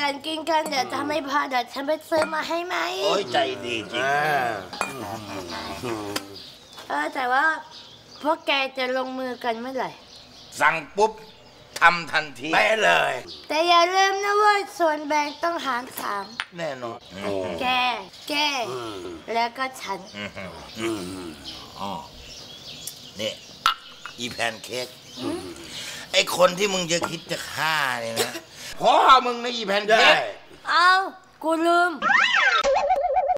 กันกินกันเดี๋ยวถ้าไม่พอเดี๋ยวฉันไปซื้อมาให้ไหมโอ้ยใจดีจริงเออแต่ว่าพวกแกจะลงมือกันเมื่อไหร่ สั่งปุ๊บทำทันทีไปเลย แต่อย่าลืมนะว่าส่วนแบ่งต้องหารสามแน่นอนแก แก แล้วก็ฉันอ๋อนี่อีแพนเค้กไอคนที่มึงจะคิดจะฆ่าเนี่ยนะพ่อ มึงนะอีแพนได้เค้กเอากูลืม